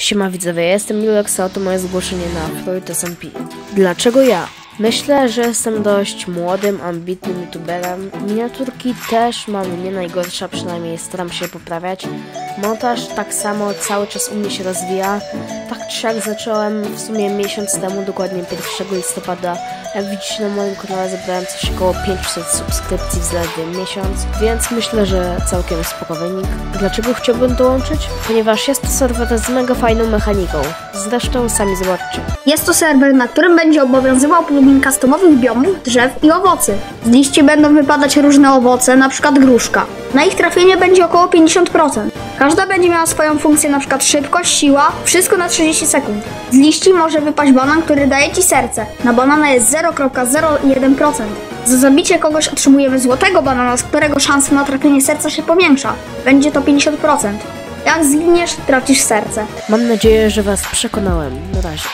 Siema widzowie, ja jestem Milox, a moje zgłoszenie na Fruit SMP. Dlaczego ja? Myślę, że jestem dość młodym, ambitnym youtuberem. Miniaturki też mam nie najgorsze, a przynajmniej staram się poprawiać. Montaż tak samo cały czas u mnie się rozwija. Tak czy siak zacząłem w sumie miesiąc temu, dokładnie 1 listopada. Jak widzicie na moim kanale zebrałem coś około 500 subskrypcji w zaledwie miesiąc, więc myślę, że całkiem spoko wynik. Dlaczego chciałbym dołączyć? Ponieważ jest to serwer z mega fajną mechaniką. Zresztą sami zobaczcie. Jest to serwer, na którym będzie obowiązywał plugin customowych biomów, drzew i owocy. Z liści będą wypadać różne owoce, np. gruszka. Na ich trafienie będzie około 50%. Każda będzie miała swoją funkcję, np. szybkość, siła, wszystko na 30 sekund. Z liści może wypaść banan, który daje ci serce. Na banana jest 0,01%. Za zabicie kogoś otrzymujemy złotego banana, z którego szansa na trafienie serca się powiększa. Będzie to 50%. Jak zginiesz, tracisz serce. Mam nadzieję, że Was przekonałem. Na razie.